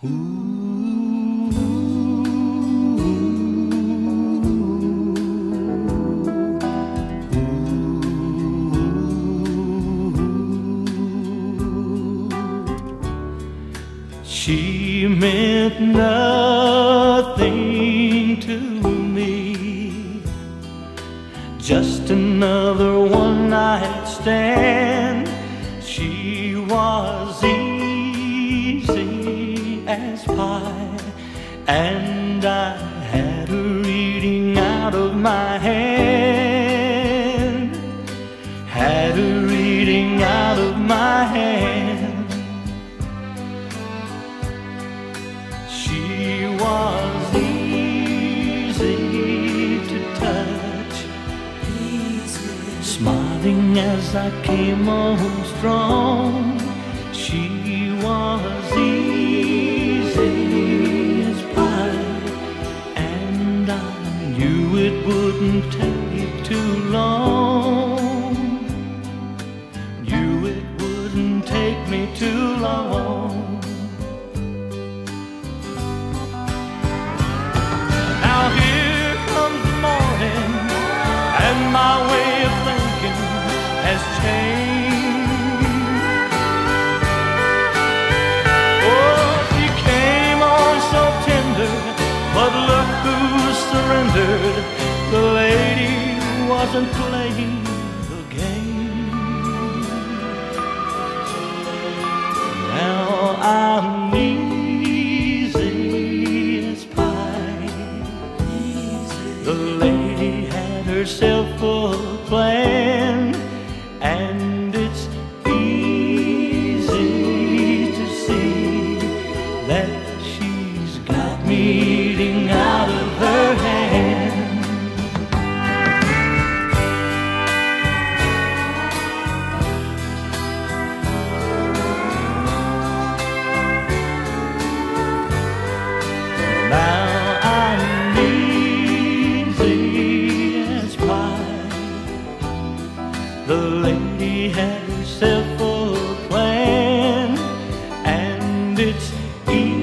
She meant nothing to me, just another one night stand. As and I had her reading out of my hand, had her reading out of my hand. She was easy to touch, smiling as I came home strong. She was knew it wouldn't take too long. Knew it wouldn't take me too long. Now here comes morning, and my way of thinking has changed. Wasn't playing the game. Now I'm easy as pie. The lady had herself a plan, and it's easy to see that she's got me The lady had herself a plan, and it's easy